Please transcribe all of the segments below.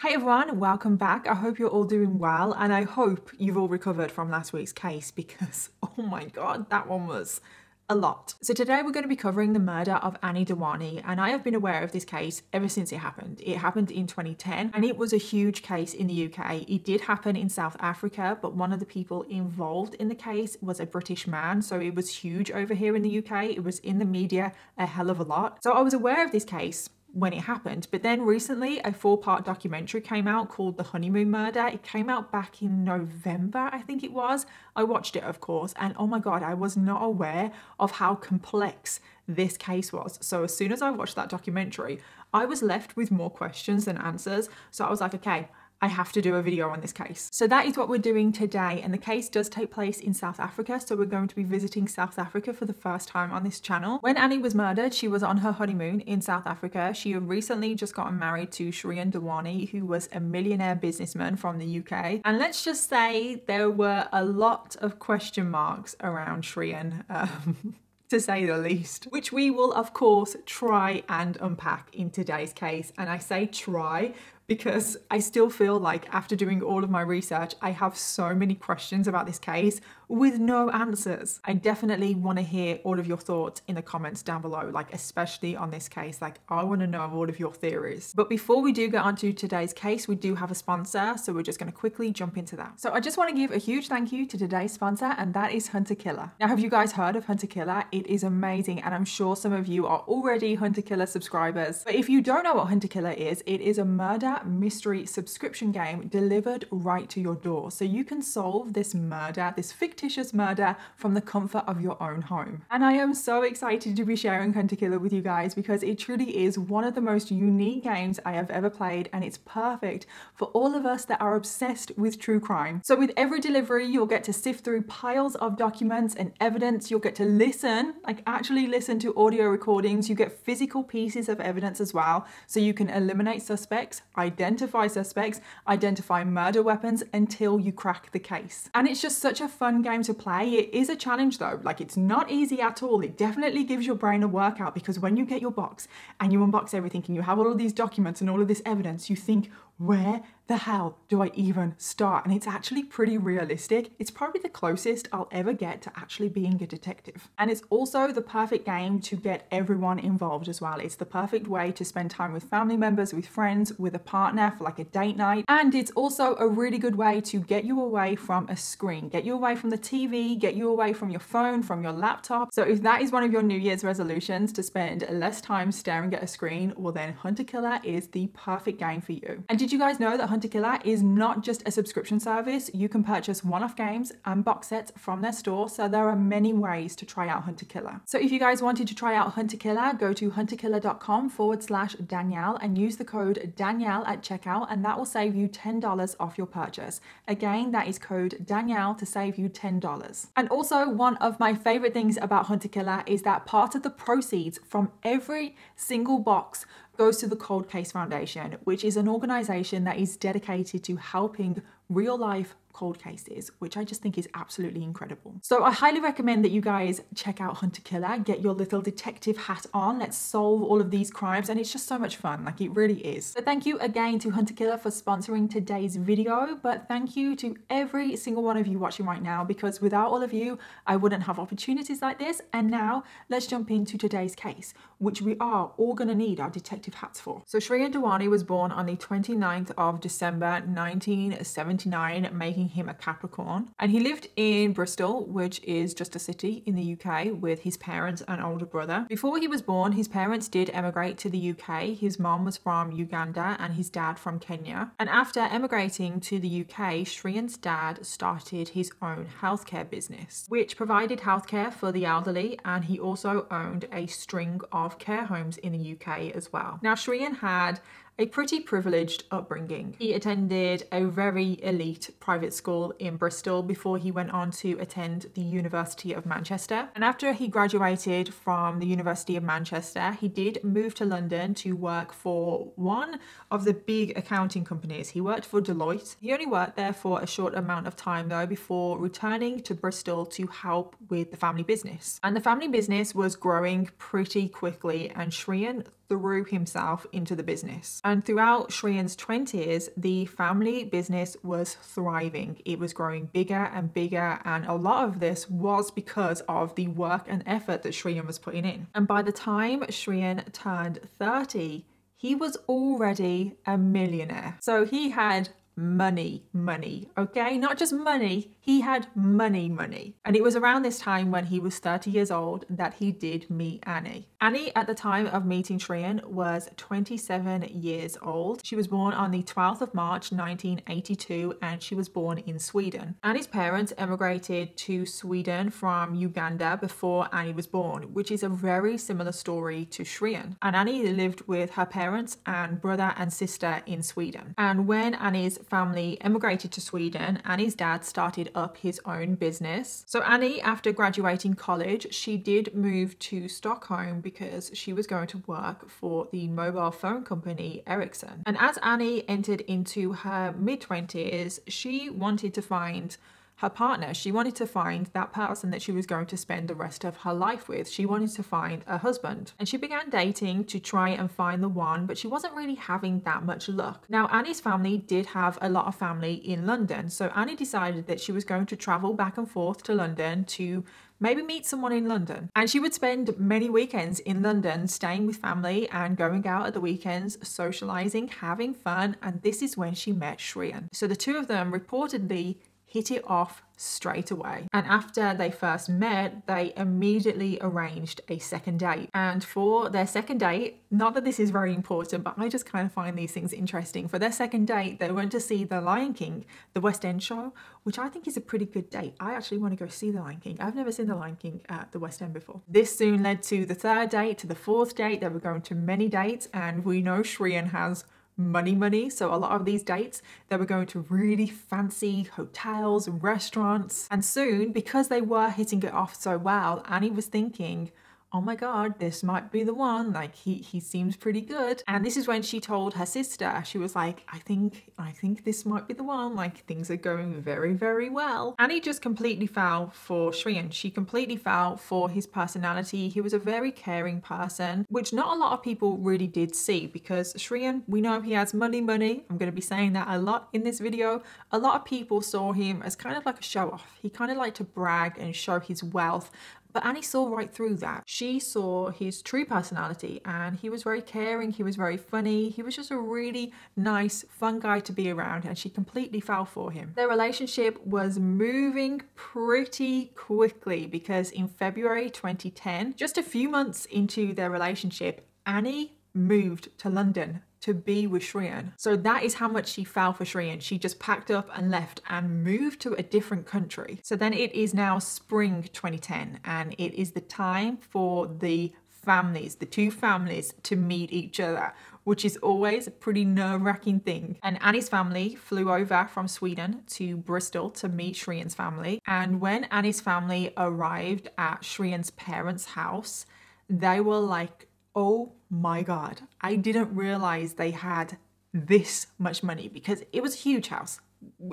Hey everyone, welcome back. I hope you're all doing well and I hope you've all recovered from last week's case because, oh my god, that one was a lot. So today we're going to be covering the murder of Anni Dewani and I have been aware of this case ever since it happened. It happened in 2010 and it was a huge case in the UK. It did happen in South Africa but one of the people involved in the case was a British man so it was huge over here in the UK. It was in the media a hell of a lot. So I was aware of this case when it happened. But then recently, a four part documentary came out called The Honeymoon Murder. It came out back in November, I think it was. I watched it, of course, and oh my God, I was not aware of how complex this case was. So as soon as I watched that documentary, I was left with more questions than answers. So I was like, okay, I have to do a video on this case. So that is what we're doing today and the case does take place in South Africa so we're going to be visiting South Africa for the first time on this channel. When Anni was murdered she was on her honeymoon in South Africa. She had recently just gotten married to Shrien Dewani who was a millionaire businessman from the UK and let's just say there were a lot of question marks around Shrien. Um, to say the least, which we will of course try and unpack in today's case. And I say try because I still feel like after doing all of my research, I have so many questions about this case with no answers. I definitely want to hear all of your thoughts in the comments down below, like especially on this case. Like I want to know all of your theories. But before we do get onto today's case, we do have a sponsor, so we're just going to quickly jump into that. So I just want to give a huge thank you to today's sponsor, and that is Hunt A Killer. Now, have you guys heard of Hunt A Killer? It is amazing, and I'm sure some of you are already Hunt A Killer subscribers. But if you don't know what Hunt A Killer is, it is a murder mystery subscription game delivered right to your door. So you can solve this murder, this fictitious murder from the comfort of your own home. And I am so excited to be sharing Hunt A Killer with you guys because it truly is one of the most unique games I have ever played and it's perfect for all of us that are obsessed with true crime. So with every delivery, you'll get to sift through piles of documents and evidence. You'll get to listen, like actually listen to audio recordings. You get physical pieces of evidence as well. So you can eliminate suspects, identify suspects, identify murder weapons until you crack the case. And it's just such a fun game to play. It is a challenge though, like it's not easy at all. It definitely gives your brain a workout because when you get your box and you unbox everything and you have all of these documents and all of this evidence, you think, where the hell do I even start? And it's actually pretty realistic. It's probably the closest I'll ever get to actually being a detective. And it's also the perfect game to get everyone involved as well. It's the perfect way to spend time with family members, with friends, with a partner for like a date night. And it's also a really good way to get you away from a screen, get you away from the TV, get you away from your phone, from your laptop. So if that is one of your New Year's resolutions to spend less time staring at a screen, well then Hunt A Killer is the perfect game for you. And did you guys know that Hunt A Killer is not just a subscription service? You can purchase one-off games and box sets from their store, so there are many ways to try out Hunt A Killer. So if you guys wanted to try out Hunt A Killer, go to huntakiller.com forward slash Danielle and use the code Danielle at checkout and that will save you $10 off your purchase. Again, that is code Danielle to save you $10. And also one of my favorite things about Hunt A Killer is that part of the proceeds from every single box goes to the Cold Case Foundation, which is an organization that is dedicated to helping real life cold cases, which I just think is absolutely incredible. So I highly recommend that you guys check out Hunt A Killer, get your little detective hat on, let's solve all of these crimes, and it's just so much fun, like it really is. So thank you again to Hunt A Killer for sponsoring today's video, but thank you to every single one of you watching right now, because without all of you, I wouldn't have opportunities like this. And now let's jump into today's case, which we are all gonna need our detective hats for. So Shrien Dewani was born on the 29th of December 1979, making him a Capricorn. And he lived in Bristol, which is just a city in the UK, with his parents and older brother. Before he was born, his parents did emigrate to the UK. His mom was from Uganda and his dad from Kenya. And after emigrating to the UK, Shrien's dad started his own healthcare business, which provided healthcare for the elderly. And he also owned a string of care homes in the UK as well. Now, Shrien had a pretty privileged upbringing. He attended a very elite private school in Bristol before he went on to attend the University of Manchester. And after he graduated from the University of Manchester, he did move to London to work for one of the big accounting companies. He worked for Deloitte. He only worked there for a short amount of time though before returning to Bristol to help with the family business. And the family business was growing pretty quickly and Shrien threw himself into the business. And throughout Shrien's 20s, the family business was thriving. It was growing bigger and bigger, and a lot of this was because of the work and effort that Shrien was putting in. And by the time Shrien turned 30, he was already a millionaire. So he had money, money, okay? Not just money, he had money, money. And it was around this time when he was 30 years old that he did meet Anni. Anni, at the time of meeting Shrien, was 27 years old. She was born on the 12th of March 1982 and she was born in Sweden. Anni's parents emigrated to Sweden from Uganda before Anni was born, which is a very similar story to Shrien. And Anni lived with her parents and brother and sister in Sweden. And when Anni's family emigrated to Sweden, Anni's dad started up his own business. So Anni, after graduating college, she did move to Stockholm because she was going to work for the mobile phone company Ericsson. And as Anni entered into her mid 20s, she wanted to find her partner. She wanted to find that person that she was going to spend the rest of her life with. She wanted to find a husband. And she began dating to try and find the one, but she wasn't really having that much luck. Now, Anni's family did have a lot of family in London. So Anni decided that she was going to travel back and forth to London to maybe meet someone in London. And she would spend many weekends in London staying with family and going out at the weekends, socializing, having fun. And this is when she met Shrien. So the two of them reportedly hit it off straight away. And after they first met, they immediately arranged a second date. And for their second date, not that this is very important, but I just kind of find these things interesting. For their second date, they went to see The Lion King, the West End show, which I think is a pretty good date. I actually want to go see The Lion King. I've never seen The Lion King at the West End before. This soon led to the third date, to the fourth date. They were going to many dates, and we know Shrien has money money. So a lot of these dates they were going to really fancy hotels and restaurants. And soon because they were hitting it off so well anni was thinking oh my god this might be the one. Like he he seems pretty good. And this is when she told her sister she was like i think i think this might be the one. Like things are going very very well. And he just completely fell for shrien she completely fell for his personality. He was a very caring person which not a lot of people really did see because shrien we know he has money money. I'm going to be saying that a lot in this video. A lot of people saw him as kind of like a show off he kind of liked to brag and show his wealth but Anni saw right through that. She saw his true personality and he was very caring, he was very funny, he was just a really nice, fun guy to be around and she completely fell for him. Their relationship was moving pretty quickly because in February 2010, just a few months into their relationship, Anni moved to London to be with Shrien. So that is how much she fell for Shrien. She just packed up and left and moved to a different country. So then it is now spring 2010 and it is the time for the families, the two families to meet each other, which is always a pretty nerve wracking thing. And Anni's family flew over from Sweden to Bristol to meet Shrien's family. And when Anni's family arrived at Shrien's parents' house, they were like oh my god, I didn't realize they had this much money because it was a huge house.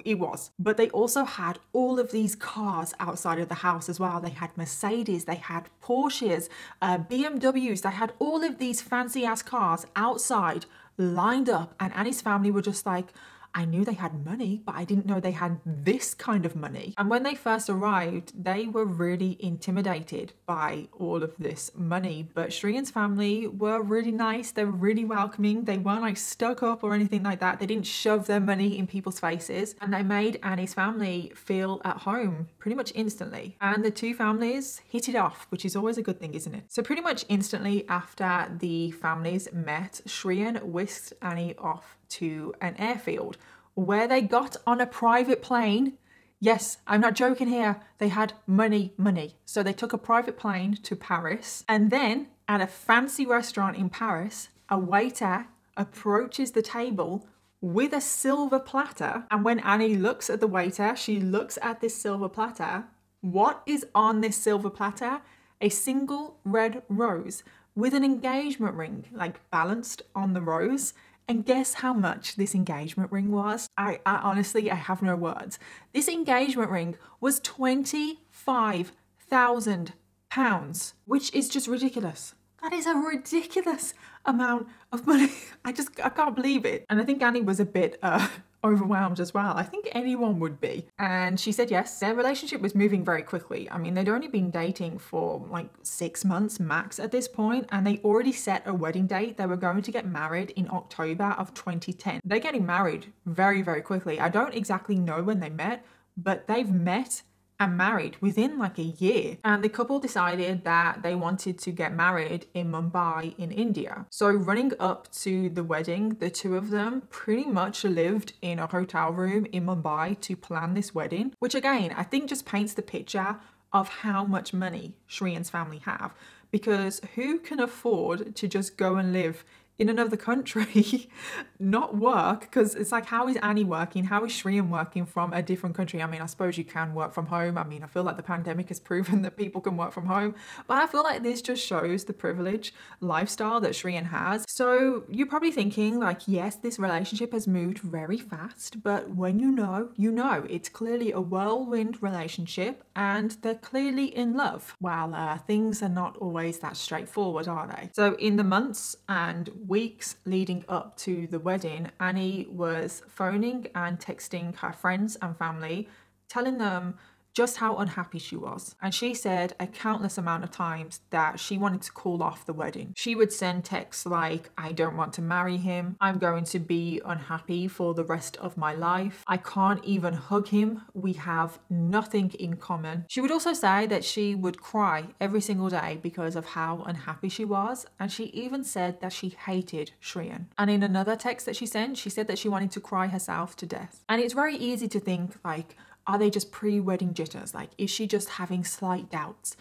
It was. But they also had all of these cars outside of the house as well. They had Mercedes, they had Porsches, uh, BMWs, they had all of these fancy ass cars outside lined up. And Anni's family were just like, I knew they had money, but I didn't know they had this kind of money. And when they first arrived, they were really intimidated by all of this money. But Shrien's family were really nice. They were really welcoming. They weren't like stuck up or anything like that. They didn't shove their money in people's faces. And they made Anni's family feel at home pretty much instantly. And the two families hit it off, which is always a good thing, isn't it? So pretty much instantly after the families met, Shrien whisked Anni off to an airfield where they got on a private plane. Yes, I'm not joking here. They had money, money. So they took a private plane to Paris. And then at a fancy restaurant in Paris, a waiter approaches the table with a silver platter. And when Anni looks at the waiter, she looks at this silver platter. What is on this silver platter? A single red rose with an engagement ring, like balanced on the rose. And guess how much this engagement ring was? I, I, honestly, I have no words. This engagement ring was £25,000, which is just ridiculous. That is a ridiculous amount of money. I just, I can't believe it. And I think Anni was a bit uh, overwhelmed as well. I think anyone would be. And she said yes, their relationship was moving very quickly. I mean, they'd only been dating for like six months max at this point, and they already set a wedding date. They were going to get married in October of 2010. They're getting married very, very quickly. I don't exactly know when they met, but they've met and married within like a year. And the couple decided that they wanted to get married in Mumbai in India. So, running up to the wedding, the two of them pretty much lived in a hotel room in Mumbai to plan this wedding, which again, I think just paints the picture of how much money Shrien's family have. Because who can afford to just go and live in another country, not work, because it's like, how is Anni working? How is Shrien working from a different country? I mean, I suppose you can work from home. I mean, I feel like the pandemic has proven that people can work from home, but I feel like this just shows the privilege lifestyle that Shrien has. So you're probably thinking, like, yes, this relationship has moved very fast, but when you know, you know. It's clearly a whirlwind relationship and they're clearly in love. Well, uh, things are not always that straightforward, are they? So in the months and weeks leading up to the wedding, Anni was phoning and texting her friends and family, telling them just how unhappy she was. And she said a countless amount of times that she wanted to call off the wedding. She would send texts like, I don't want to marry him. I'm going to be unhappy for the rest of my life. I can't even hug him. We have nothing in common. She would also say that she would cry every single day because of how unhappy she was. And she even said that she hated Shrien. And in another text that she sent, she said that she wanted to cry herself to death. And it's very easy to think like, are they just pre wedding jitters? Like, is she just having slight doubts?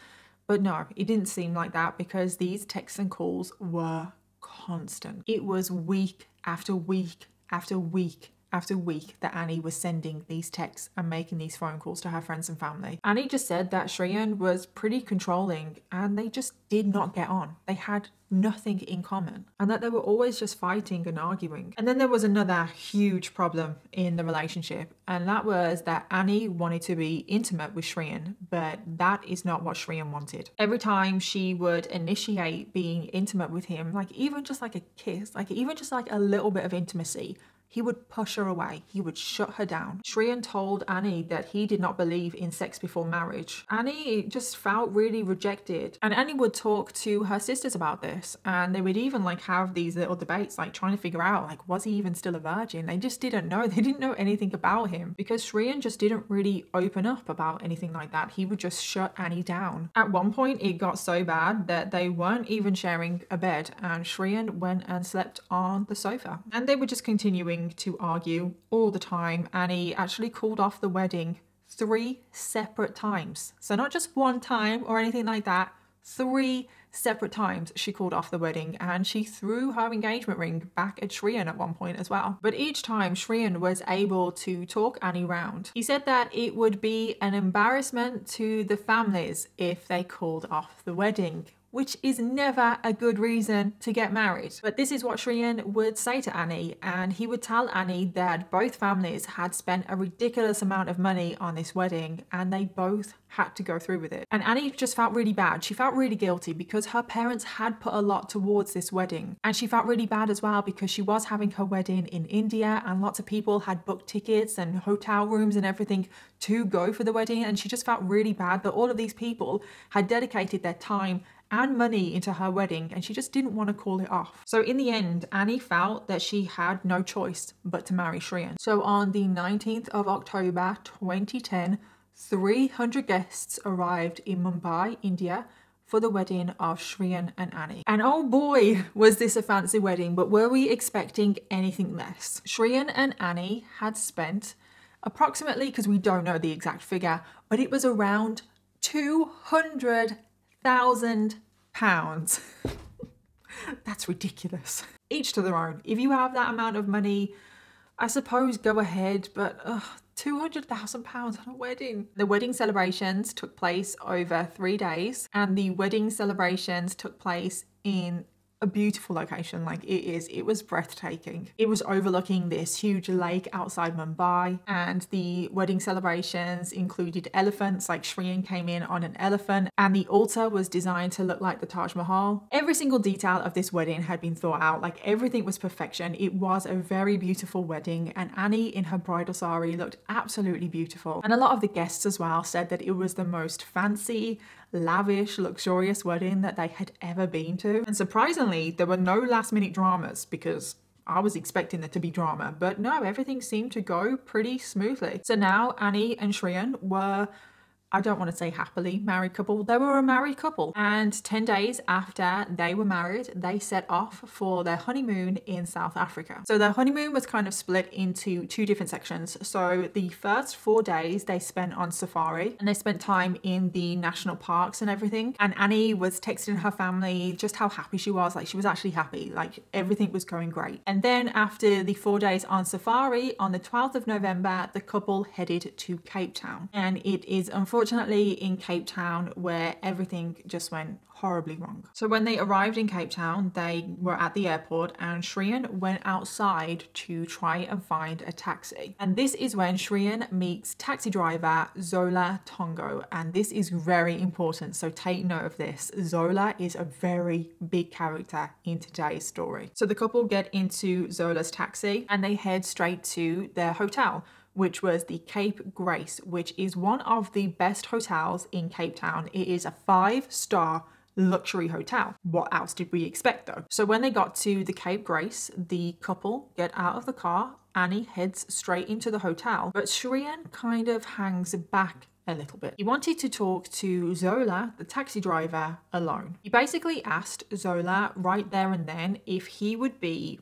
But no, it didn't seem like that because these texts and calls were constant. It was week after week after week after a week that Anni was sending these texts and making these phone calls to her friends and family. Anni just said that Shrien was pretty controlling and they just did not get on. They had nothing in common and that they were always just fighting and arguing. And then there was another huge problem in the relationship, and that was that Anni wanted to be intimate with Shrien, but that is not what Shrien wanted. Every time she would initiate being intimate with him, like even just like a kiss, like even just like a little bit of intimacy, he would push her away. He would shut her down. Shrien told Anni that he did not believe in sex before marriage. Anni just felt really rejected. And Anni would talk to her sisters about this. And they would even like have these little debates, like trying to figure out, like, was he even still a virgin? They just didn't know. They didn't know anything about him because Shrien just didn't really open up about anything like that. He would just shut Anni down. At one point, it got so bad that they weren't even sharing a bed. And Shrien went and slept on the sofa. And they were just continuing to argue all the time. Anni actually called off the wedding three separate times. So, not just one time or anything like that, three separate times she called off the wedding and she threw her engagement ring back at Shrien at one point as well. But each time Shrien was able to talk Anni round. He said that it would be an embarrassment to the families if they called off the wedding, which is never a good reason to get married. But this is what Shrien would say to Anni, and he would tell Anni that both families had spent a ridiculous amount of money on this wedding and they both had to go through with it. And Anni just felt really bad. She felt really guilty because her parents had put a lot towards this wedding. And she felt really bad as well because she was having her wedding in India and lots of people had booked tickets and hotel rooms and everything to go for the wedding. And she just felt really bad that all of these people had dedicated their time and money into her wedding and she just didn't want to call it off. So in the end, Anni felt that she had no choice but to marry Shrien. So on the 19th of October 2010, 300 guests arrived in Mumbai, India for the wedding of Shrien and Anni. And oh boy, was this a fancy wedding, but were we expecting anything less? Shrien and Anni had spent approximately, because we don't know the exact figure, but it was around 200,000 pounds. That's ridiculous. Each to their own. If you have that amount of money, I suppose go ahead, but uh, £200,000 on a wedding. The wedding celebrations took place over three days, and the wedding celebrations took place in a beautiful location. Like it is, it was breathtaking. It was overlooking this huge lake outside Mumbai, and the wedding celebrations included elephants. Like Shrien came in on an elephant, and the altar was designed to look like the Taj Mahal. Every single detail of this wedding had been thought out. Like everything was perfection. It was a very beautiful wedding, and Anni in her bridal sari looked absolutely beautiful. And a lot of the guests as well said that it was the most fancy, lavish, luxurious wedding that they had ever been to. And surprisingly, there were no last minute dramas because I was expecting there to be drama, but no, everything seemed to go pretty smoothly. So now Anni and Shrien were I don't want to say happily married couple. They were a married couple. And 10 days after they were married, they set off for their honeymoon in South Africa. So their honeymoon was kind of split into two different sections. So the first four days they spent on safari and they spent time in the national parks and everything. And Anni was texting her family just how happy she was. Like she was actually happy. Like everything was going great. And then after the four days on safari, on the 12th of November, the couple headed to Cape Town. And it is unfortunately unfortunately in Cape Town where everything just went horribly wrong. So when they arrived in Cape Town, they were at the airport and Shrien went outside to try and find a taxi. And this is when Shrien meets taxi driver Zola Tongo. And this is very important, so take note of this. Zola is a very big character in today's story. So the couple get into Zola's taxi and they head straight to their hotel which was the Cape Grace, which is one of the best hotels in Cape Town. It is a five star luxury hotel. What else did we expect though? So when they got to the Cape Grace, the couple get out of the car. Anni heads straight into the hotel, but Shrien kind of hangs back a little bit. He wanted to talk to Zola, the taxi driver, alone. He basically asked Zola right there and then if he would be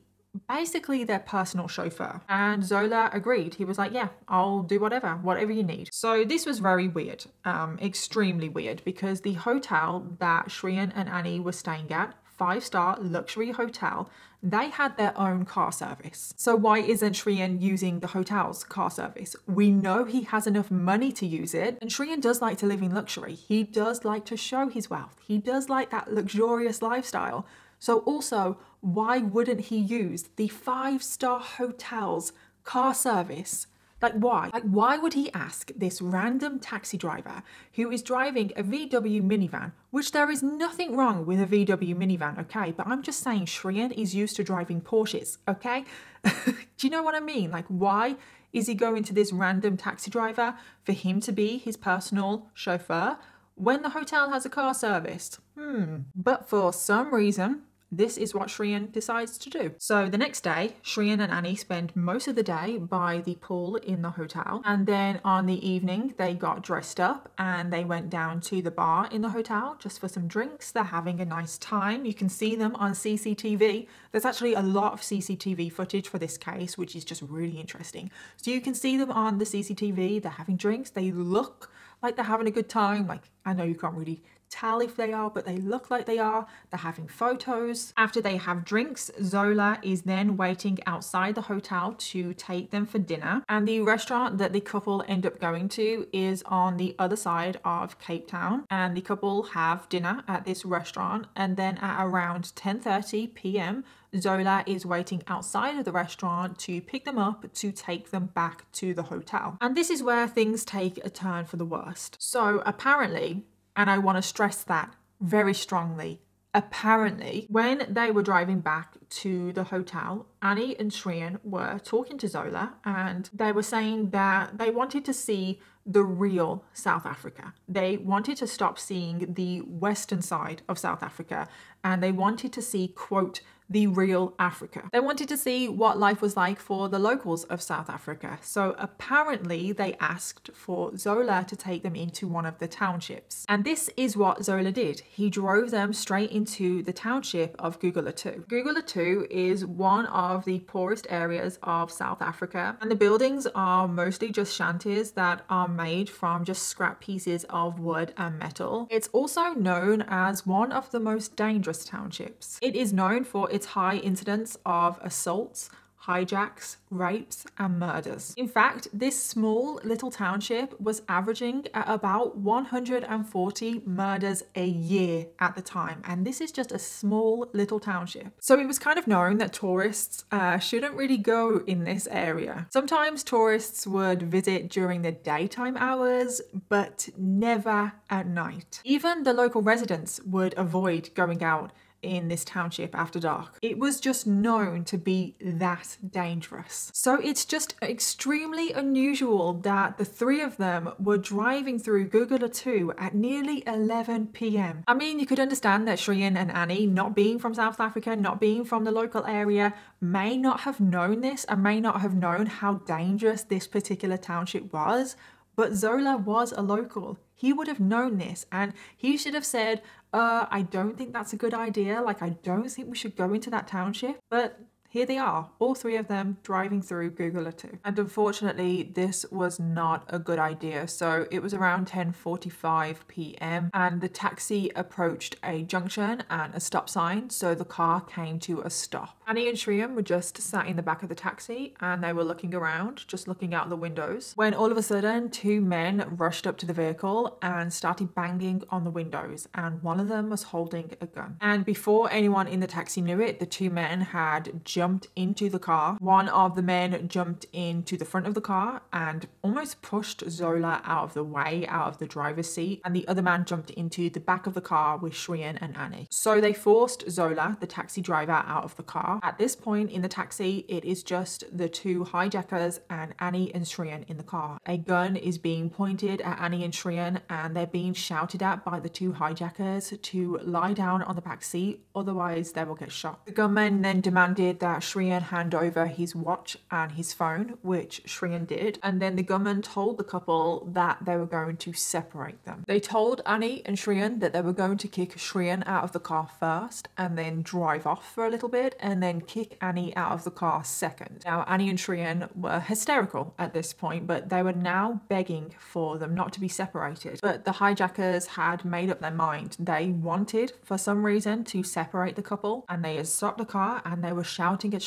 basically their personal chauffeur. And Zola agreed. He was like, yeah, I'll do whatever, whatever you need. So this was very weird, um, extremely weird, because the hotel that Shrien and Anni were staying at, five star luxury hotel, they had their own car service. So why isn't Shrien using the hotel's car service? We know he has enough money to use it, and Shrien does like to live in luxury. He does like to show his wealth. He does like that luxurious lifestyle. So also, why wouldn't he use the five-star hotel's car service? Like why? Like why would he ask this random taxi driver who is driving a VW minivan, which there is nothing wrong with a VW minivan, okay? But I'm just saying Shrien is used to driving Porsches, okay? Do you know what I mean? Like why is he going to this random taxi driver for him to be his personal chauffeur when the hotel has a car service? Hmm. But for some reason, this is what Shrien decides to do. So the next day, Shrien and Anni spend most of the day by the pool in the hotel. And then on the evening, they got dressed up and they went down to the bar in the hotel just for some drinks. They're having a nice time. You can see them on CCTV. There's actually a lot of CCTV footage for this case, which is just really interesting. So you can see them on the CCTV. They're having drinks. They look like they're having a good time. Like, I know you can't really tell if they are, but they look like they are. They're having photos. After they have drinks, Zola is then waiting outside the hotel to take them for dinner. And the restaurant that the couple end up going to is on the other side of Cape Town. And the couple have dinner at this restaurant. And then at around 10:30 p.m., Zola is waiting outside of the restaurant to pick them up to take them back to the hotel. And this is where things take a turn for the worst. So apparently, and I want to stress that very strongly. Apparently, when they were driving back to the hotel, Anni and Shrien were talking to Zola and they were saying that they wanted to see the real South Africa. They wanted to stop seeing the western side of South Africa and they wanted to see, quote, the real Africa. They wanted to see what life was like for the locals of South Africa. So apparently they asked for Zola to take them into one of the townships. And this is what Zola did. He drove them straight into the township of Gugulethu. Gugulethu is one of the poorest areas of South Africa and the buildings are mostly just shanties that are made from just scrap pieces of wood and metal. It's also known as one of the most dangerous townships. It is known for its high incidence of assaults, hijacks, rapes, and murders. In fact, this small little township was averaging at about 140 murders a year at the time, and this is just a small little township. So it was kind of known that tourists uh, shouldn't really go in this area. Sometimes tourists would visit during the daytime hours, but never at night. Even the local residents would avoid going out in this township after dark. It was just known to be that dangerous. So it's just extremely unusual that the three of them were driving through Gugulethu at nearly 11 pm. I mean, you could understand that Shrien and Anni, not being from South Africa, not being from the local area, may not have known this and may not have known how dangerous this particular township was. But Zola was a local. He would have known this and he should have said, uh, I don't think that's a good idea. Like, I don't think we should go into that township. But here they are, all three of them driving through 2. And unfortunately, this was not a good idea. So it was around 10.45 p.m. and the taxi approached a junction and a stop sign. So the car came to a stop. Anni and Shrien were just sat in the back of the taxi and they were looking around, just looking out the windows, when all of a sudden two men rushed up to the vehicle and started banging on the windows. And one of them was holding a gun. And before anyone in the taxi knew it, the two men had jumped jumped into the car. One of the men jumped into the front of the car and almost pushed Zola out of the way, out of the driver's seat. And the other man jumped into the back of the car with Shrien and Anni. So they forced Zola, the taxi driver, out of the car. At this point in the taxi, it is just the two hijackers and Anni and Shrien in the car. A gun is being pointed at Anni and Shrien and they're being shouted at by the two hijackers to lie down on the back seat, otherwise they will get shot. The gunmen then demanded that Uh, that Shrien hand over his watch and his phone, which Shrien did. And then the gunman told the couple that they were going to separate them. They told Anni and Shrien that they were going to kick Shrien out of the car first and then drive off for a little bit and then kick Anni out of the car second. Now, Anni and Shrien were hysterical at this point, but they were now begging for them not to be separated. But the hijackers had made up their mind. They wanted, for some reason, to separate the couple and they had stopped the car and they were shouting shouting at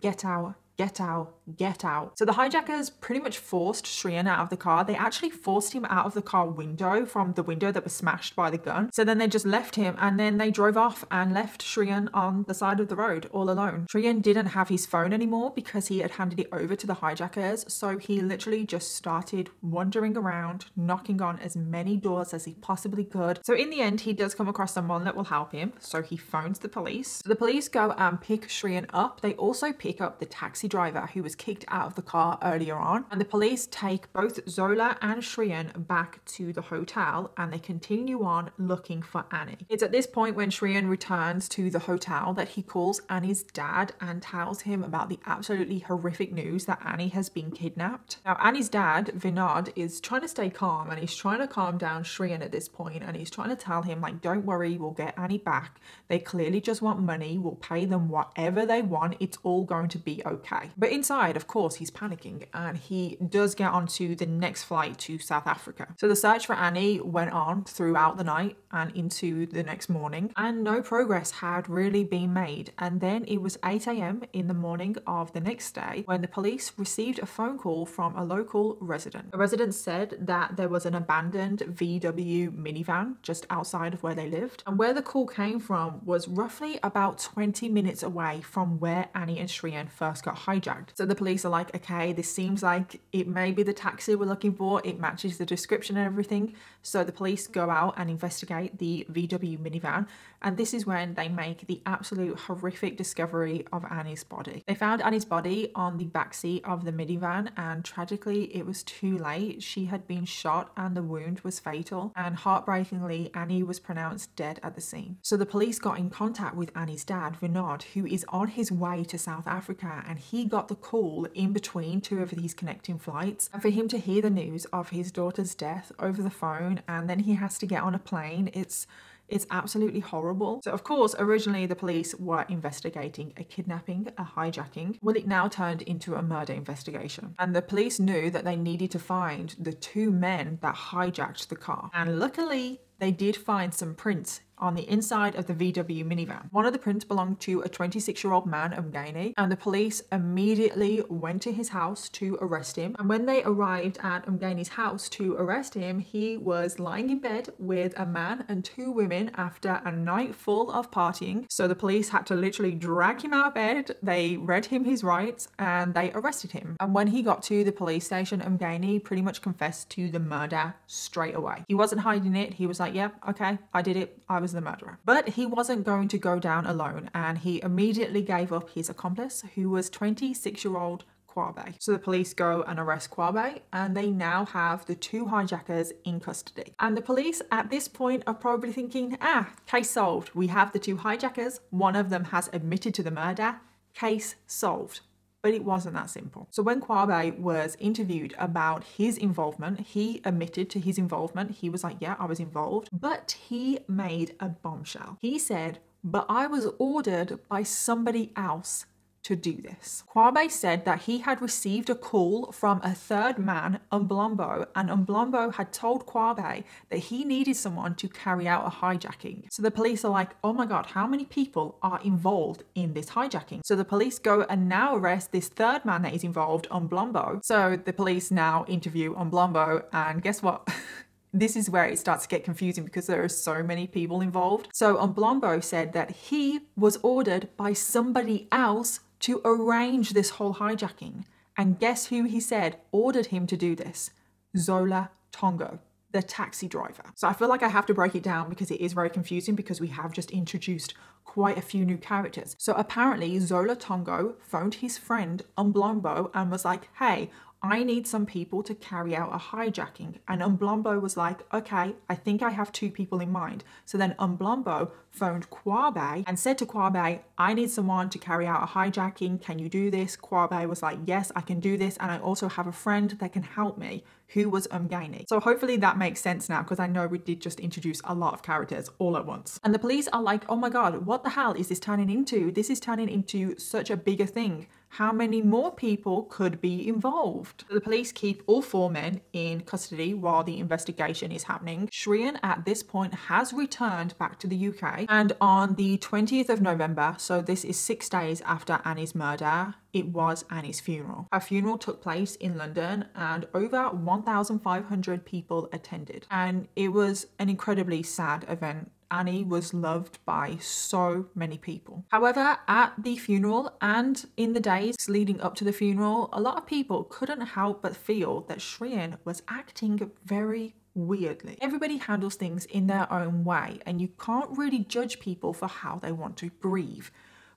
get out, get out, get out. So the hijackers pretty much forced Shrien out of the car. They actually forced him out of the car window from the window that was smashed by the gun. So then they just left him and then they drove off and left Shrien on the side of the road all alone. Shrien didn't have his phone anymore because he had handed it over to the hijackers. So he literally just started wandering around, knocking on as many doors as he possibly could. So in the end, he does come across someone that will help him. So he phones the police. So the police go and pick Shrien up. They also pick up the taxi driver who was kicked out of the car earlier on. And the police take both Zola and Shrien back to the hotel and they continue on looking for Anni. It's at this point when Shrien returns to the hotel that he calls Anni's dad and tells him about the absolutely horrific news that Anni has been kidnapped. Now, Anni's dad, Vinod, is trying to stay calm and he's trying to calm down Shrien at this point and he's trying to tell him, like, don't worry, we'll get Annie back. They clearly just want money. We'll pay them whatever they want. It's all going to be okay. But inside, of course, he's panicking and he does get onto the next flight to South Africa. So the search for Anni went on throughout the night and into the next morning, and no progress had really been made. And then it was 8 a.m. in the morning of the next day when the police received a phone call from a local resident. A resident said that there was an abandoned VW minivan just outside of where they lived, and where the call came from was roughly about 20 minutes away from where Anni and Shrien first got hijacked. So the police are like, okay, this seems like it may be the taxi we're looking for. It matches the description and everything. So the police go out and investigate the VW minivan. And this is when they make the absolute horrific discovery of Anni's body. They found Anni's body on the backseat of the minivan, and tragically, it was too late. She had been shot and the wound was fatal. And heartbreakingly, Anni was pronounced dead at the scene. So the police got in contact with Anni's dad, Vinod, who is on his way to South Africa, and he got the call in between two of these connecting flights. And for him to hear the news of his daughter's death over the phone, and then he has to get on a plane, it's it's absolutely horrible. So, of course, originally the police were investigating a kidnapping, a hijacking. Well, it now turned into a murder investigation. And the police knew that they needed to find the two men that hijacked the car. And luckily, they did find some prints on the inside of the VW minivan. One of the prints belonged to a 26 year old man, Mngeni, and the police immediately went to his house to arrest him. And when they arrived at Mngeni's house to arrest him, he was lying in bed with a man and two women after a night full of partying. So the police had to literally drag him out of bed, they read him his rights, and they arrested him. And when he got to the police station, Mngeni pretty much confessed to the murder straight away. He wasn't hiding it, he was like, yeah, okay, I did it, I was the murderer. But he wasn't going to go down alone, and he immediately gave up his accomplice, who was 26 year old Qwabe. So the police go and arrest Qwabe, and they now have the two hijackers in custody. And the police at this point are probably thinking, ah, case solved. We have the two hijackers, one of them has admitted to the murder, case solved. But it wasn't that simple. So when Qwabe was interviewed about his involvement, he admitted to his involvement. He was like, yeah, I was involved. But he made a bombshell. He said, but I was ordered by somebody else to do this. Qwabe said that he had received a call from a third man, Mbolombo, and Mbolombo had told Qwabe that he needed someone to carry out a hijacking. So the police are like, oh my god, how many people are involved in this hijacking? So the police go and now arrest this third man that is involved, Mbolombo. So the police now interview Mbolombo, and guess what? This is where it starts to get confusing because there are so many people involved. So Mbolombo said that he was ordered by somebody else to arrange this whole hijacking. And guess who he said ordered him to do this? Zola Tongo, the taxi driver. So I feel like I have to break it down because it is very confusing because we have just introduced quite a few new characters. So apparently Zola Tongo phoned his friend Mbolombo and was like, hey, I need some people to carry out a hijacking. And Mbolombo was like, okay, I think I have two people in mind. So then Mbolombo phoned Qwabe and said to Qwabe, I need someone to carry out a hijacking. Can you do this? Qwabe was like, yes, I can do this. And I also have a friend that can help me who was Mngeni. So hopefully that makes sense now because I know we did just introduce a lot of characters all at once. And the police are like, oh my God, what the hell is this turning into? This is turning into such a bigger thing how many more people could be involved. The police keep all four men in custody while the investigation is happening. Shrien at this point has returned back to the UK and on the 20th of November, so this is six days after Anni's murder, it was Anni's funeral. Her funeral took place in London and over 1,500 people attended. And it was an incredibly sad event Anni was loved by so many people. However, at the funeral and in the days leading up to the funeral, a lot of people couldn't help but feel that Shrien was acting very weirdly. Everybody handles things in their own way, and you can't really judge people for how they want to breathe.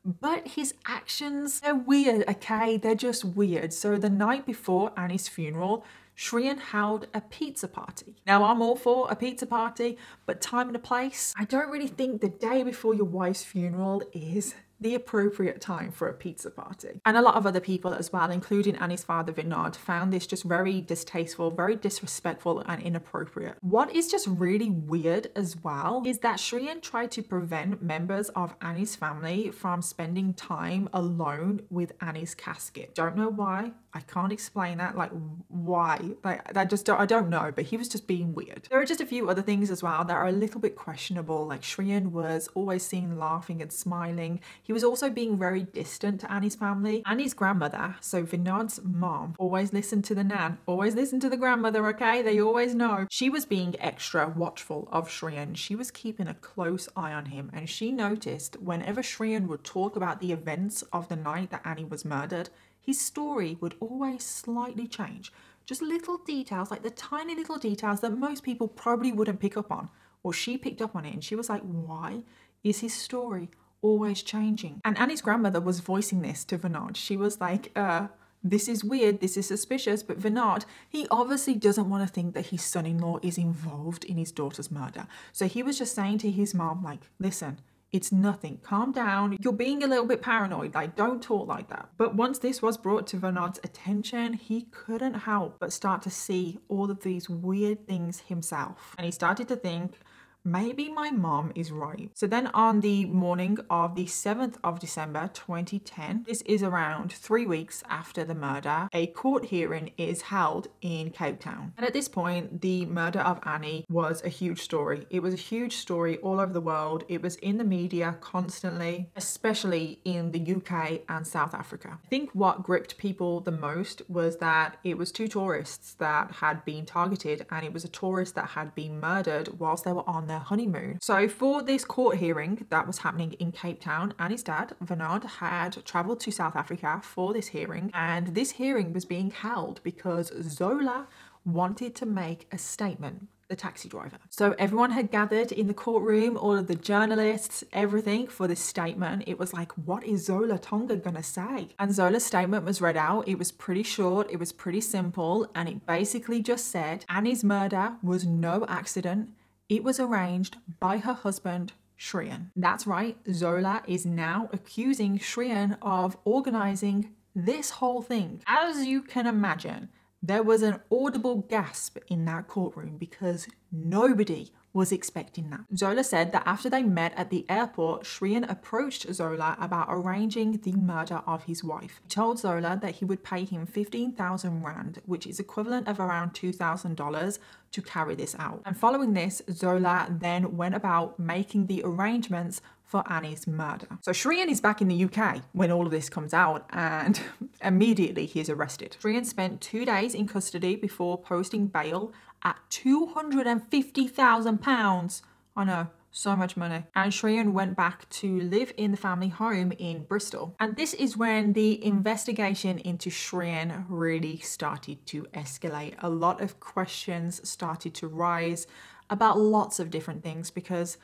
But his actions, they're weird, okay? They're just weird. So the night before Anni's funeral, Shrien held a pizza party. Now, I'm all for a pizza party, but time and a place, I don't really think the day before your wife's funeral is the appropriate time for a pizza party. And a lot of other people as well, including Anni's father Vinod, found this just very distasteful, very disrespectful and inappropriate. What is just really weird as well is that Shrien tried to prevent members of Anni's family from spending time alone with Anni's casket. Don't know why, I can't explain that. Like, why? Like, that just don't, I don't know. But he was just being weird. There are just a few other things as well that are a little bit questionable. Like Shrien was always seen laughing and smiling. He was also being very distant to Anni's family. Anni's grandmother, so Vinod's mom, always listened to the nan. Always listened to the grandmother. Okay, they always know. She was being extra watchful of Shrien. She was keeping a close eye on him, and she noticed whenever Shrien would talk about the events of the night that Anni was murdered his story would always slightly change. Just little details, like the tiny little details that most people probably wouldn't pick up on. Well, she picked up on it and she was like, why is his story always changing? And Anni's grandmother was voicing this to Vinod. She was like, uh, this is weird, this is suspicious, but Vinod, he obviously doesn't want to think that his son in law is involved in his daughter's murder. So he was just saying to his mom, like, listen, it's nothing. Calm down. You're being a little bit paranoid. Like, don't talk like that. But once this was brought to Vinod's attention, he couldn't help but start to see all of these weird things himself. And he started to think, maybe my mom is right. So then on the morning of the 7th of December 2010, this is around three weeks after the murder, a court hearing is held in Cape Town. And at this point, the murder of Anni was a huge story. It was a huge story all over the world. It was in the media constantly, especially in the UK and South Africa. I think what gripped people the most was that it was two tourists that had been targeted and it was a tourist that had been murdered whilst they were on their honeymoon. So for this court hearing that was happening in Cape Town, Anni's dad, Vinod, had travelled to South Africa for this hearing and this hearing was being held because Zola wanted to make a statement the taxi driver. So everyone had gathered in the courtroom, all of the journalists, everything for this statement. It was like, what is Zola Tongo gonna say? And Zola's statement was read out. It was pretty short, it was pretty simple, and it basically just said Anni's murder was no accident. It was arranged by her husband, Shrien. That's right, Zola is now accusing Shrien of organizing this whole thing. As you can imagine, there was an audible gasp in that courtroom because nobody was expecting that. Zola said that after they met at the airport, Shrien approached Zola about arranging the murder of his wife. He told Zola that he would pay him 15,000 rand, which is equivalent of around $2,000 to carry this out. And following this, Zola then went about making the arrangements for Anni's murder. So Shrien is back in the UK when all of this comes out and immediately he is arrested. Shrien spent two days in custody before posting bail at £250,000. I know, so much money. And Shrien went back to live in the family home in Bristol. And this is when the investigation into Shrien really started to escalate. A lot of questions started to rise about lots of different things because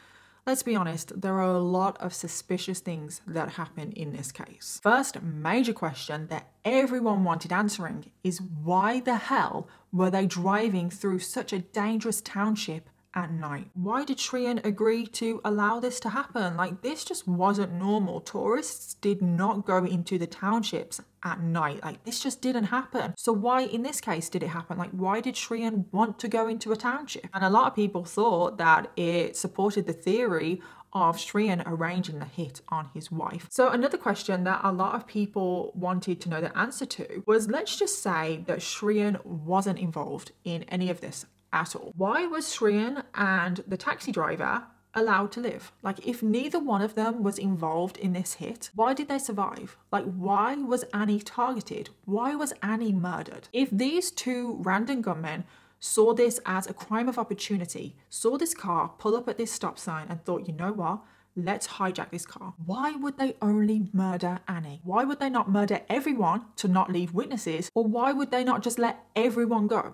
Let's be honest, there are a lot of suspicious things that happen in this case. First major question that everyone wanted answering is why the hell were they driving through such a dangerous township at night. Why did Shrien agree to allow this to happen? Like, this just wasn't normal. Tourists did not go into the townships at night. Like, this just didn't happen. So, why in this case did it happen? Like, why did Shrien want to go into a township? And a lot of people thought that it supported the theory of Shrien arranging the hit on his wife. So another question that a lot of people wanted to know the answer to was let's just say that Shrien wasn't involved in any of this at all. Why was Shrien and the taxi driver allowed to live? Like, if neither one of them was involved in this hit, why did they survive? Like, why was Anni targeted? Why was Anni murdered? If these two random gunmen saw this as a crime of opportunity, saw this car pull up at this stop sign and thought, you know what? Let's hijack this car. Why would they only murder Anni? Why would they not murder everyone to not leave witnesses? Or why would they not just let everyone go?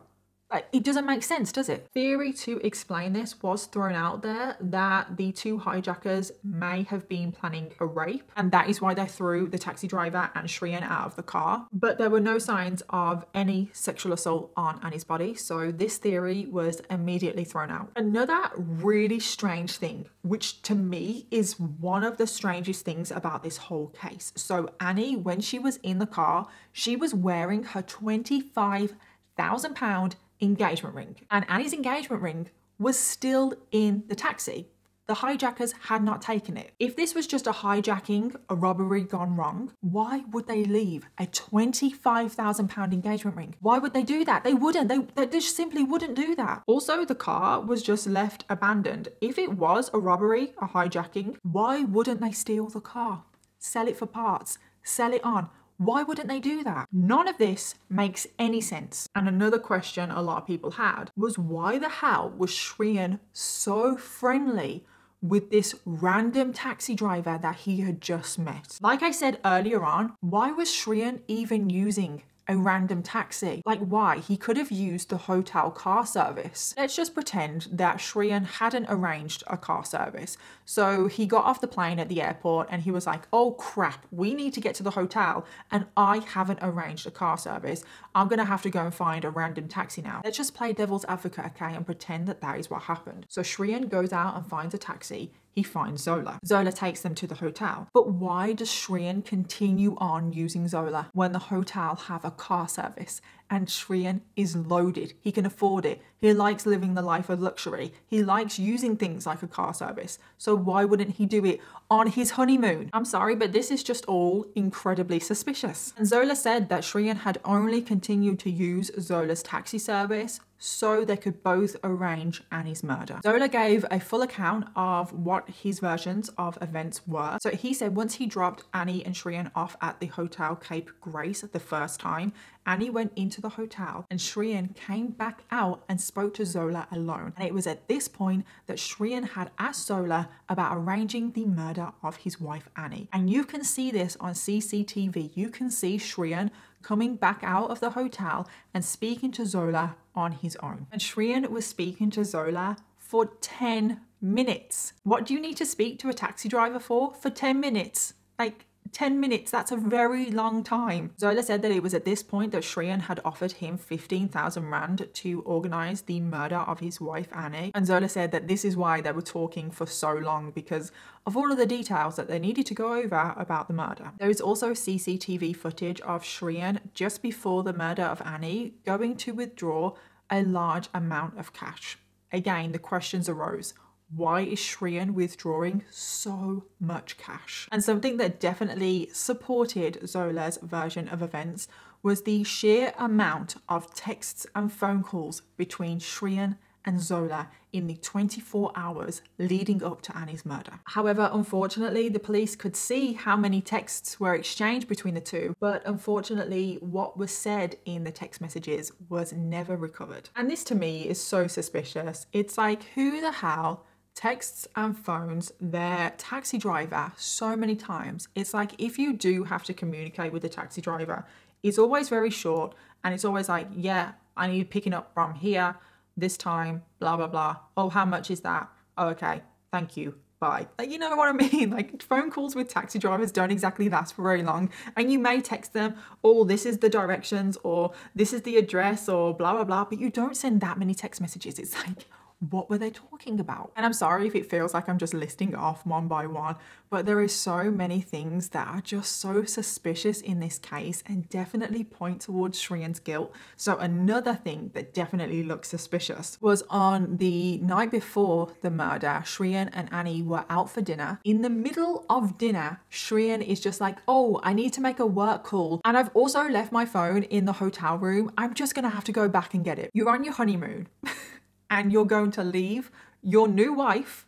It doesn't make sense, does it? Theory to explain this was thrown out there that the two hijackers may have been planning a rape, and that is why they threw the taxi driver and Shrien out of the car. But there were no signs of any sexual assault on Anni's body, so this theory was immediately thrown out. Another really strange thing, which to me is one of the strangest things about this whole case. So, Anni, when she was in the car, she was wearing her 25,000 pound engagement ring. And Anni's engagement ring was still in the taxi. The hijackers had not taken it. If this was just a hijacking, a robbery gone wrong, why would they leave a £25,000 engagement ring? Why would they do that? They wouldn't. They, they just simply wouldn't do that. Also, the car was just left abandoned. If it was a robbery, a hijacking, why wouldn't they steal the car? Sell it for parts, sell it on. Why wouldn't they do that? None of this makes any sense. And another question a lot of people had was why the hell was Shrien so friendly with this random taxi driver that he had just met? Like I said earlier on, why was Shrien even using a random taxi. Like, why? He could have used the hotel car service. Let's just pretend that Shrien hadn't arranged a car service. So he got off the plane at the airport and he was like, oh crap, we need to get to the hotel and I haven't arranged a car service. I'm gonna have to go and find a random taxi now. Let's just play devil's advocate, okay, and pretend that that is what happened. So Shrien goes out and finds a taxi. He finds Zola. Zola takes them to the hotel. But why does Shrien continue on using Zola when the hotel have a car service and Shrien is loaded? He can afford it. He likes living the life of luxury. He likes using things like a car service. So why wouldn't he do it on his honeymoon? I'm sorry, but this is just all incredibly suspicious. And Zola said that Shrien had only continued to use Zola's taxi service so they could both arrange Anni's murder. Zola gave a full account of what his versions of events were. So he said once he dropped Anni and Shrien off at the Hotel Cape Grace the first time, Anni went into the hotel and Shrien came back out and spoke to Zola alone. And it was at this point that Shrien had asked Zola about arranging the murder of his wife Anni. And you can see this on CCTV. You can see Shrien coming back out of the hotel and speaking to Zola on his own. And Shrien was speaking to Zola for 10 minutes. What do you need to speak to a taxi driver for? For 10 minutes. Like, 10 minutes, that's a very long time. Zola said that it was at this point that Shrien had offered him 15,000 Rand to organise the murder of his wife Anni. And Zola said that this is why they were talking for so long because of all of the details that they needed to go over about the murder. There is also CCTV footage of Shrien just before the murder of Anni going to withdraw a large amount of cash. Again, the questions arose why is Shrien withdrawing so much cash? And something that definitely supported Zola's version of events was the sheer amount of texts and phone calls between Shrien and Zola in the 24 hours leading up to Anni's murder. However, unfortunately, the police could see how many texts were exchanged between the two, but unfortunately, what was said in the text messages was never recovered. And this to me is so suspicious. It's like, who the hell texts and phones their taxi driver so many times. It's like if you do have to communicate with the taxi driver, it's always very short and it's always like, yeah, I need picking up from here this time, blah, blah, blah. Oh, how much is that? Oh, okay, thank you. Bye. Like, you know what I mean? Like, phone calls with taxi drivers don't exactly last for very long. And you may text them, oh, this is the directions, or this is the address, or blah, blah, blah. But you don't send that many text messages. It's like, what were they talking about? And I'm sorry if it feels like I'm just listing off one by one, but there is so many things that are just so suspicious in this case and definitely point towards Shrien's guilt. So another thing that definitely looks suspicious was on the night before the murder, Shrien and Anni were out for dinner. In the middle of dinner, Shrien is just like, oh, I need to make a work call. And I've also left my phone in the hotel room. I'm just gonna have to go back and get it. You're on your honeymoon. and you're going to leave your new wife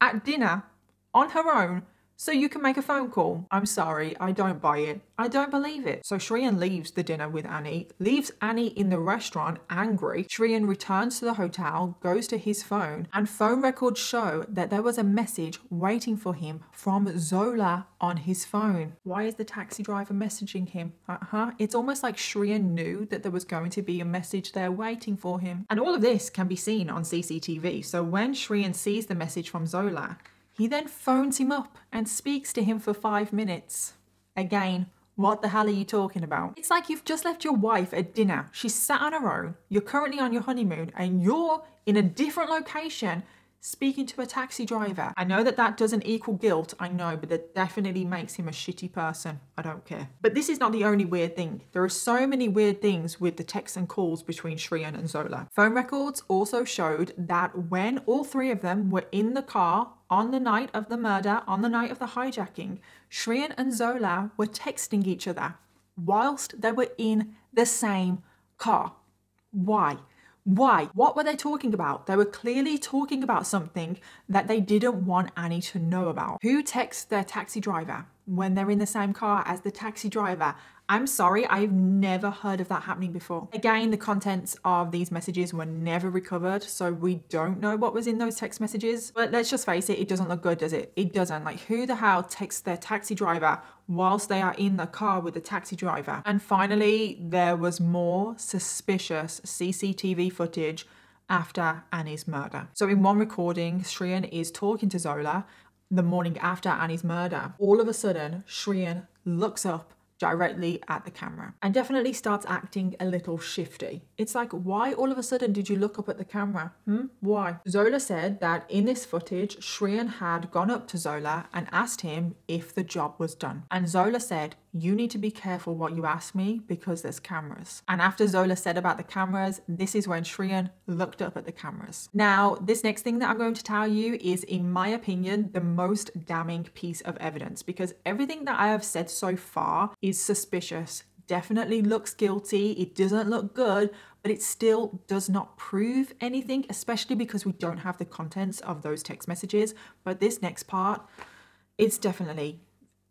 at dinner on her own so you can make a phone call. I'm sorry, I don't buy it. I don't believe it. So Shrien leaves the dinner with Anni, leaves Anni in the restaurant angry. Shrien returns to the hotel, goes to his phone, and phone records show that there was a message waiting for him from Zola on his phone. Why is the taxi driver messaging him? Uh-huh. It's almost like Shrien knew that there was going to be a message there waiting for him. And all of this can be seen on CCTV. So when Shrien sees the message from Zola, he then phones him up and speaks to him for five minutes. Again, what the hell are you talking about? It's like you've just left your wife at dinner. She's sat on her own. You're currently on your honeymoon and you're in a different location speaking to a taxi driver. I know that that doesn't equal guilt, I know, but that definitely makes him a shitty person. I don't care. But this is not the only weird thing. There are so many weird things with the texts and calls between Shrien and Zola. Phone records also showed that when all three of them were in the car on the night of the murder, on the night of the hijacking, Shrien and Zola were texting each other whilst they were in the same car. Why? Why? What were they talking about? They were clearly talking about something that they didn't want Anni to know about. Who texts their taxi driver when they're in the same car as the taxi driver I'm sorry, I've never heard of that happening before. Again, the contents of these messages were never recovered, so we don't know what was in those text messages. But let's just face it, it doesn't look good, does it? It doesn't. Like, who the hell texts their taxi driver whilst they are in the car with the taxi driver? And finally, there was more suspicious CCTV footage after Anni's murder. So in one recording, Shrien is talking to Zola the morning after Anni's murder. All of a sudden, Shrien looks up directly at the camera and definitely starts acting a little shifty. It's like, why all of a sudden did you look up at the camera? Hmm? Why? Zola said that in this footage, Shrien had gone up to Zola and asked him if the job was done. And Zola said, you need to be careful what you ask me because there's cameras. And after Zola said about the cameras, this is when Shrien looked up at the cameras. Now, this next thing that I'm going to tell you is, in my opinion, the most damning piece of evidence because everything that I have said so far is suspicious. Definitely looks guilty. It doesn't look good, but it still does not prove anything, especially because we don't have the contents of those text messages. But this next part, it's definitely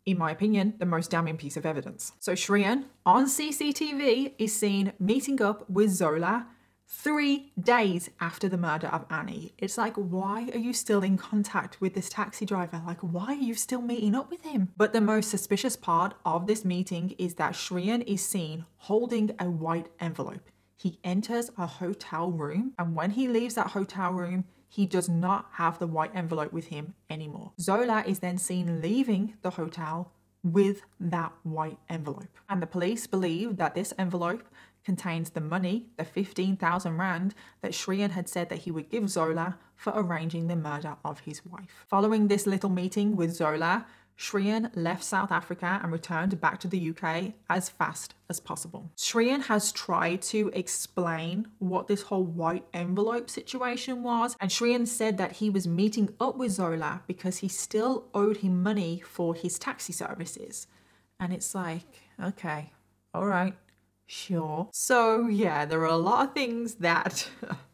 in my opinion, the most damning piece of evidence. So Shrien on CCTV is seen meeting up with Zola three days after the murder of Anni. It's like, why are you still in contact with this taxi driver? Like, why are you still meeting up with him? But the most suspicious part of this meeting is that Shrien is seen holding a white envelope. He enters a hotel room, and when he leaves that hotel room, he does not have the white envelope with him anymore. Zola is then seen leaving the hotel with that white envelope. And the police believe that this envelope contains the money, the 15,000 rand, that Shrien had said that he would give Zola for arranging the murder of his wife. Following this little meeting with Zola, Shrien left South Africa and returned back to the UK as fast as possible. Shrien has tried to explain what this whole white envelope situation was, and Shrien said that he was meeting up with Zola because he still owed him money for his taxi services. And it's like, okay, all right, sure. So, yeah, there are a lot of things that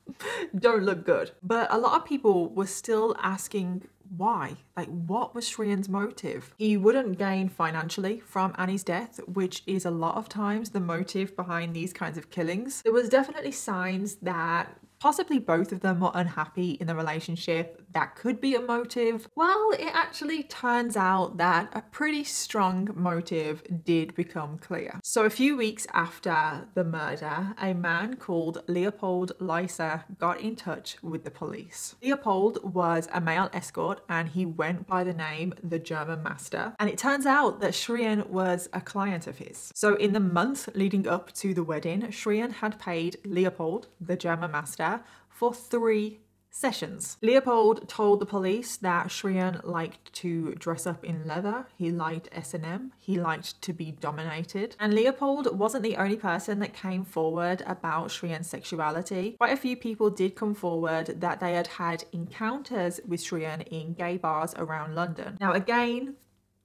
don't look good. But a lot of people were still asking why? Like, what was Shrien's motive? He wouldn't gain financially from Anni's death, which is a lot of times the motive behind these kinds of killings. There was definitely signs that possibly both of them were unhappy in the relationship. That could be a motive. Well, it actually turns out that a pretty strong motive did become clear. So, a few weeks after the murder, a man called Leopold Leisser got in touch with the police. Leopold was a male escort and he went by the name the German Master. And it turns out that Shrien was a client of his. So, in the month leading up to the wedding, Shrien had paid Leopold, the German Master, for three sessions. Leopold told the police that Shrien liked to dress up in leather, he liked S&M, he liked to be dominated. And Leopold wasn't the only person that came forward about Shrien's sexuality. Quite a few people did come forward that they had had encounters with Shrien in gay bars around London. Now again,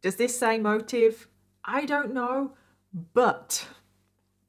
does this say motive? I don't know, but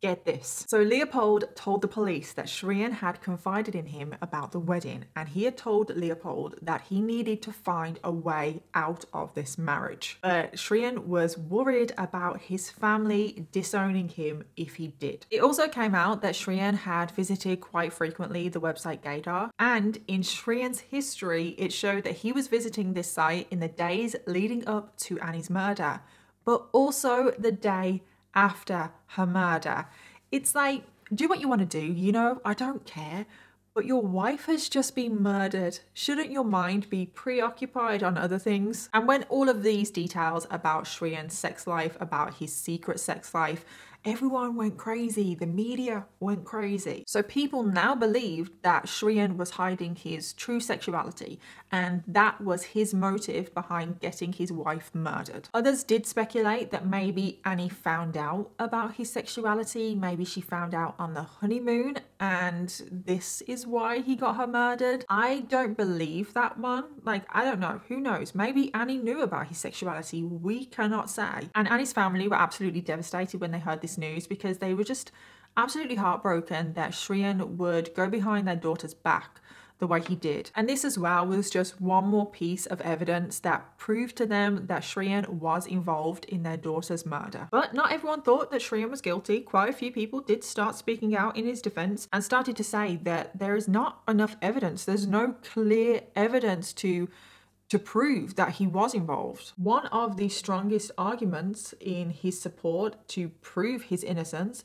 Get this. So Leopold told the police that Shrien had confided in him about the wedding and he had told Leopold that he needed to find a way out of this marriage. But Shrien was worried about his family disowning him if he did. It also came out that Shrien had visited quite frequently the website Gaydar and in Shrien's history it showed that he was visiting this site in the days leading up to Anni's murder but also the day after her murder. It's like, do what you want to do, you know, I don't care. But your wife has just been murdered. Shouldn't your mind be preoccupied on other things? And when all of these details about Shrien's sex life, about his secret sex life, everyone went crazy. The media went crazy. So people now believed that Shrien was hiding his true sexuality and that was his motive behind getting his wife murdered. Others did speculate that maybe Anni found out about his sexuality. Maybe she found out on the honeymoon and this is why he got her murdered. I don't believe that one. Like, I don't know. Who knows? Maybe Anni knew about his sexuality. We cannot say. And Anni's family were absolutely devastated when they heard this news because they were just absolutely heartbroken that Shrien would go behind their daughter's back the way he did. And this as well was just one more piece of evidence that proved to them that Shrien was involved in their daughter's murder. But not everyone thought that Shrien was guilty. Quite a few people did start speaking out in his defense and started to say that there is not enough evidence. There's no clear evidence to to prove that he was involved. One of the strongest arguments in his support to prove his innocence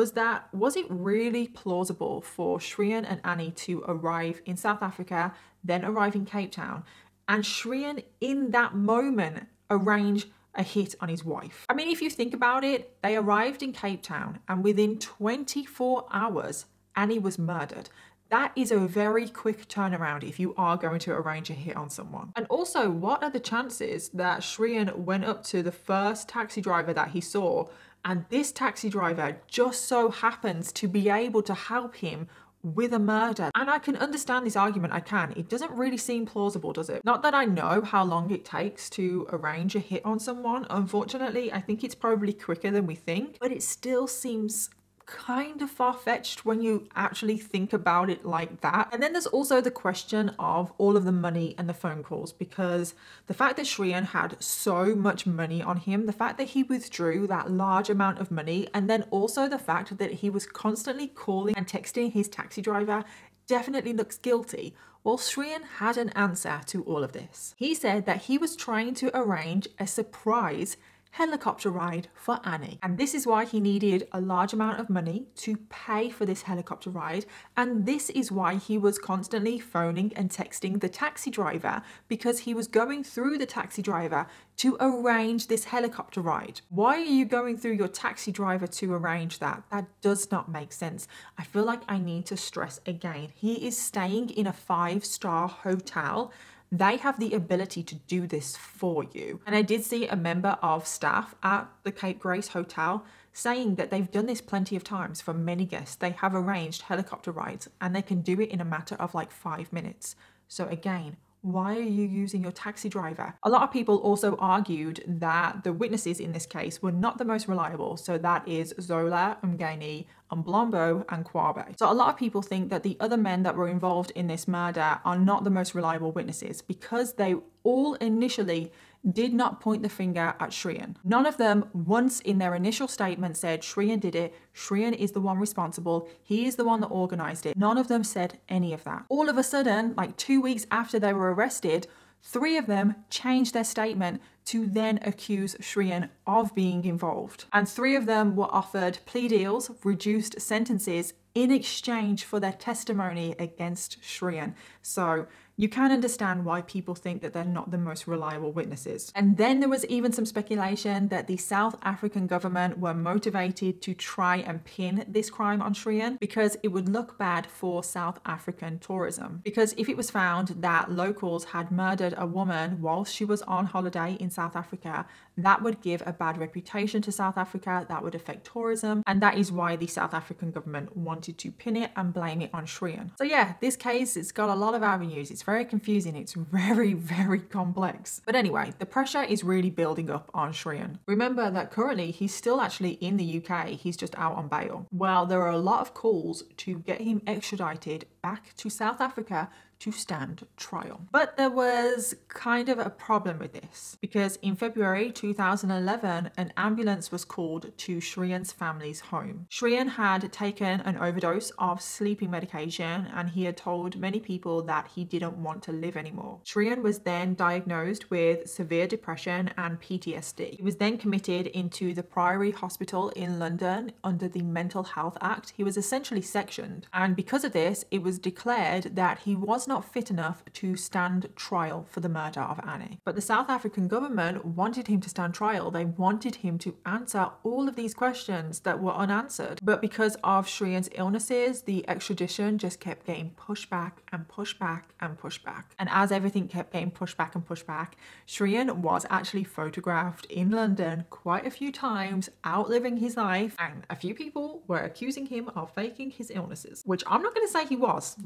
was that was it really plausible for Shrien and Anni to arrive in South Africa, then arrive in Cape Town, and Shrien in that moment arrange a hit on his wife. I mean, if you think about it, they arrived in Cape Town and within 24 hours, Anni was murdered. That is a very quick turnaround if you are going to arrange a hit on someone. And also, what are the chances that Shrien went up to the first taxi driver that he saw and this taxi driver just so happens to be able to help him with a murder. And I can understand this argument, I can. It doesn't really seem plausible, does it? Not that I know how long it takes to arrange a hit on someone. Unfortunately, I think it's probably quicker than we think, but it still seems kind of far fetched when you actually think about it like that. And then there's also the question of all of the money and the phone calls because the fact that Shrien had so much money on him, the fact that he withdrew that large amount of money, and then also the fact that he was constantly calling and texting his taxi driver definitely looks guilty. Well, Shrien had an answer to all of this. He said that he was trying to arrange a surprise helicopter ride for Anni. And this is why he needed a large amount of money to pay for this helicopter ride. And this is why he was constantly phoning and texting the taxi driver because he was going through the taxi driver to arrange this helicopter ride. Why are you going through your taxi driver to arrange that? That does not make sense. I feel like I need to stress again. He is staying in a five star hotel they have the ability to do this for you. And I did see a member of staff at the Cape Grace Hotel saying that they've done this plenty of times for many guests. They have arranged helicopter rides and they can do it in a matter of like five minutes. So again, why are you using your taxi driver? A lot of people also argued that the witnesses in this case were not the most reliable. So that is Zola, Mngeni, Mbolombo, and Qwabe. So a lot of people think that the other men that were involved in this murder are not the most reliable witnesses because they all initially did not point the finger at Shrien. None of them once in their initial statement said Shrien did it, Shrien is the one responsible, he is the one that organized it. None of them said any of that. All of a sudden, like two weeks after they were arrested, three of them changed their statement to then accuse Shrien of being involved. And three of them were offered plea deals, reduced sentences in exchange for their testimony against Shrien. So you can understand why people think that they're not the most reliable witnesses. And then there was even some speculation that the South African government were motivated to try and pin this crime on Shrien because it would look bad for South African tourism. Because if it was found that locals had murdered a woman whilst she was on holiday in South Africa, that would give a bad reputation to South Africa, that would affect tourism, and that is why the South African government wanted to pin it and blame it on Shrien. So yeah, this case, it's got a lot of avenues. It's very confusing. It's very, very complex. But anyway, the pressure is really building up on Shrien. Remember that currently he's still actually in the UK. He's just out on bail. Well, there are a lot of calls to get him extradited back to South Africa to stand trial. But there was kind of a problem with this because in February 2011, an ambulance was called to Shrien's family's home. Shrien had taken an overdose of sleeping medication and he had told many people that he didn't want to live anymore. Shrien was then diagnosed with severe depression and PTSD. He was then committed into the Priory Hospital in London under the Mental Health Act. He was essentially sectioned, and because of this, it was declared that he was not fit enough to stand trial for the murder of Anni. But the South African government wanted him to stand trial. They wanted him to answer all of these questions that were unanswered. But because of Shrien's illnesses, the extradition just kept getting pushed back and pushed back and pushed back. And as everything kept getting pushed back and pushed back, Shrien was actually photographed in London quite a few times, outliving his life, and a few people were accusing him of faking his illnesses, which I'm not going to say he was.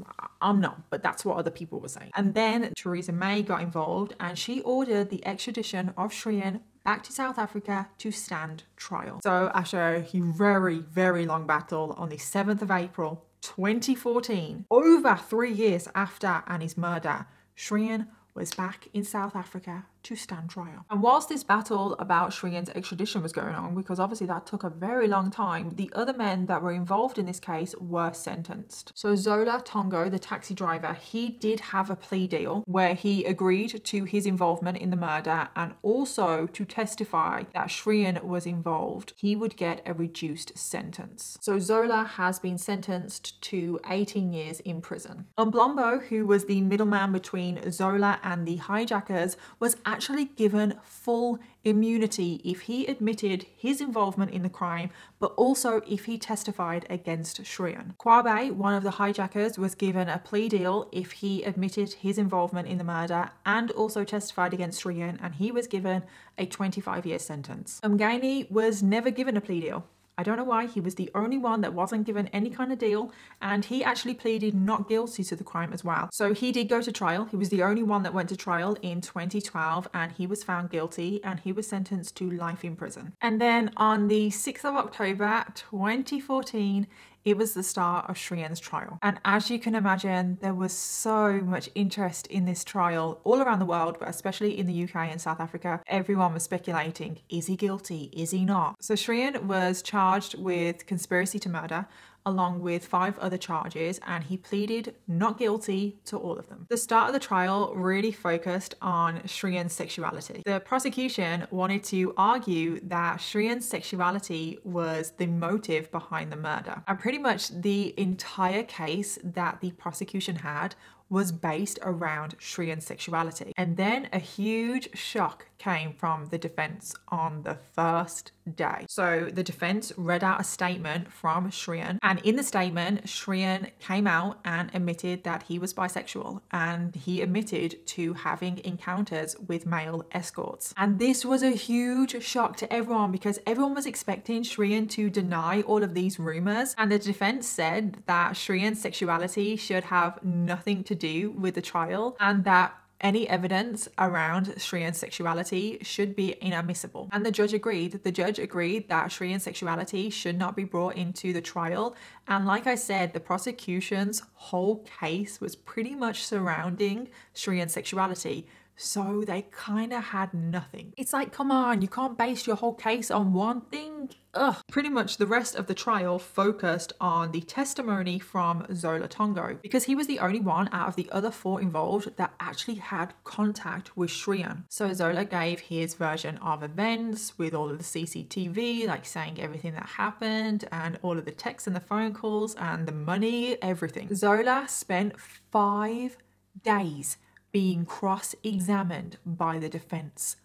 I'm not, but that's what other people were saying. And then Theresa May got involved and she ordered the extradition of Shrien back to South Africa to stand trial. So after a very, very long battle on the 7th of April 2014, over three years after Anni's murder, Shrien was back in South Africa to stand trial. And whilst this battle about Shrien's extradition was going on, because obviously that took a very long time, the other men that were involved in this case were sentenced. So Zola Tongo, the taxi driver, he did have a plea deal where he agreed to his involvement in the murder and also to testify that Shrien was involved. He would get a reduced sentence. So Zola has been sentenced to 18 years in prison. Mbolombo, who was the middleman between Zola and the hijackers, was actually given full immunity if he admitted his involvement in the crime, but also if he testified against Shrien. Qwabe, one of the hijackers, was given a plea deal if he admitted his involvement in the murder and also testified against Shrien, and he was given a 25 year sentence. Mngeni was never given a plea deal. I don't know why, he was the only one that wasn't given any kind of deal, and he actually pleaded not guilty to the crime as well. So he did go to trial. He was the only one that went to trial in 2012, and he was found guilty and he was sentenced to life in prison. And then on the 6th of October 2014, it was the start of Shrien's trial. And as you can imagine, there was so much interest in this trial all around the world, but especially in the UK and South Africa. Everyone was speculating is he guilty? Is he not? So Shrien was charged with conspiracy to murder along with five other charges, and he pleaded not guilty to all of them. The start of the trial really focused on Shrien's sexuality. The prosecution wanted to argue that Shrien's sexuality was the motive behind the murder. And pretty much the entire case that the prosecution had was based around Shrien's sexuality. And then a huge shock came from the defense on the first day. So the defense read out a statement from Shrien, and in the statement, Shrien came out and admitted that he was bisexual and he admitted to having encounters with male escorts. And this was a huge shock to everyone because everyone was expecting Shrien to deny all of these rumors, and the defense said that Shrien's sexuality should have nothing to do with the trial and that any evidence around Shrien's sexuality should be inadmissible. And the judge agreed. The judge agreed that Shrien's sexuality should not be brought into the trial. And like I said, the prosecution's whole case was pretty much surrounding Shrien's sexuality. So they kind of had nothing. It's like, come on, you can't base your whole case on one thing. Ugh. Pretty much the rest of the trial focused on the testimony from Zola Tongo because he was the only one out of the other four involved that actually had contact with Shrien. So Zola gave his version of events with all of the CCTV, like saying everything that happened and all of the texts and the phone calls and the money, everything. Zola spent five days being cross examined by the defense.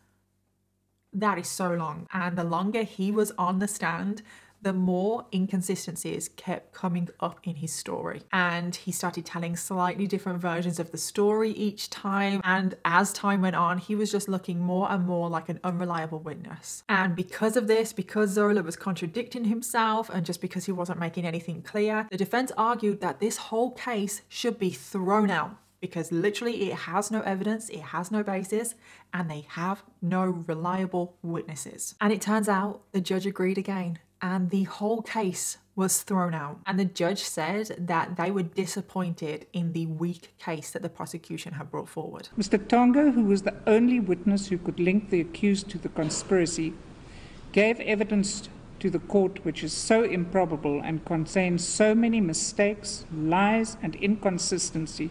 That is so long. And the longer he was on the stand, the more inconsistencies kept coming up in his story. And he started telling slightly different versions of the story each time. And as time went on, he was just looking more and more like an unreliable witness. And because of this, because Zola was contradicting himself and just because he wasn't making anything clear, the defense argued that this whole case should be thrown out because literally it has no evidence, it has no basis, and they have no reliable witnesses. And it turns out the judge agreed again, and the whole case was thrown out. And the judge said that they were disappointed in the weak case that the prosecution had brought forward. Mr. Tongo, who was the only witness who could link the accused to the conspiracy, gave evidence to the court which is so improbable and contains so many mistakes, lies, and inconsistency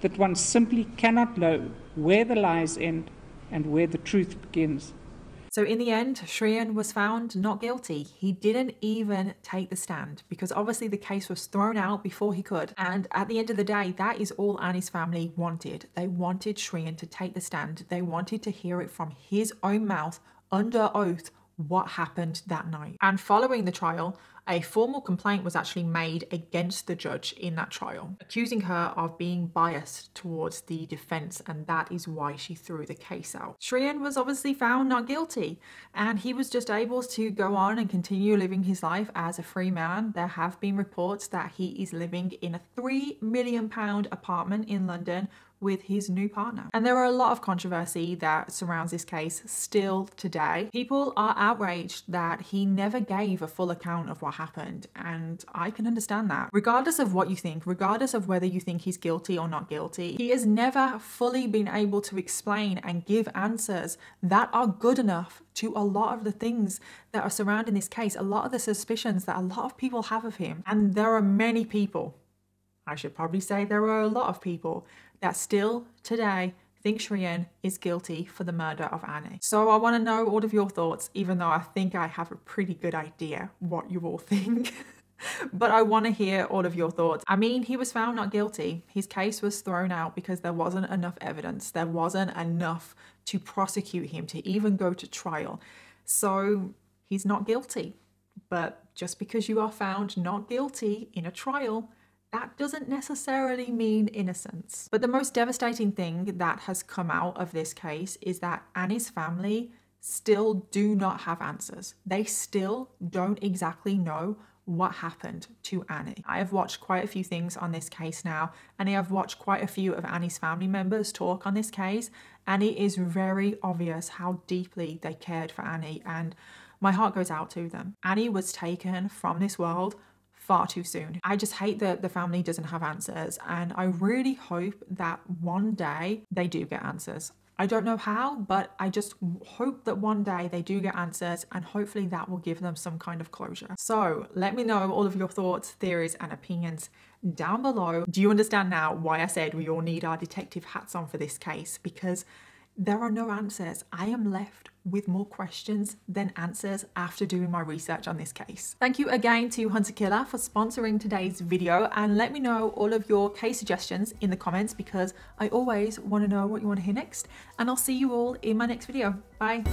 that one simply cannot know where the lies end and where the truth begins. So in the end, Shrien was found not guilty. He didn't even take the stand because obviously the case was thrown out before he could. And at the end of the day, that is all Anni's family wanted. They wanted Shrien to take the stand. They wanted to hear it from his own mouth under oath what happened that night. And following the trial, a formal complaint was actually made against the judge in that trial, accusing her of being biased towards the defense, and that is why she threw the case out. Shrien was obviously found not guilty, and he was just able to go on and continue living his life as a free man. There have been reports that he is living in a £3 million apartment in London with his new partner. And there are a lot of controversy that surrounds this case still today. People are outraged that he never gave a full account of what happened, and I can understand that. Regardless of what you think, regardless of whether you think he's guilty or not guilty, he has never fully been able to explain and give answers that are good enough to a lot of the things that are surrounding this case, a lot of the suspicions that a lot of people have of him. And there are many people I should probably say there are a lot of people that still today think Shrien is guilty for the murder of Anni. So I want to know all of your thoughts, even though I think I have a pretty good idea what you all think. but I want to hear all of your thoughts. I mean, he was found not guilty. His case was thrown out because there wasn't enough evidence. There wasn't enough to prosecute him to even go to trial. So he's not guilty. But just because you are found not guilty in a trial, that doesn't necessarily mean innocence. But the most devastating thing that has come out of this case is that Anni's family still do not have answers. They still don't exactly know what happened to Anni. I have watched quite a few things on this case now, and I have watched quite a few of Anni's family members talk on this case, and it is very obvious how deeply they cared for Anni, and my heart goes out to them. Anni was taken from this world far too soon. I just hate that the family doesn't have answers, and I really hope that one day they do get answers. I don't know how, but I just hope that one day they do get answers and hopefully that will give them some kind of closure. So let me know all of your thoughts, theories, and opinions down below. Do you understand now why I said we all need our detective hats on for this case? Because there are no answers. I am left with more questions than answers after doing my research on this case. Thank you again to Hunt A Killer for sponsoring today's video and let me know all of your case suggestions in the comments because I always want to know what you want to hear next and I'll see you all in my next video. Bye.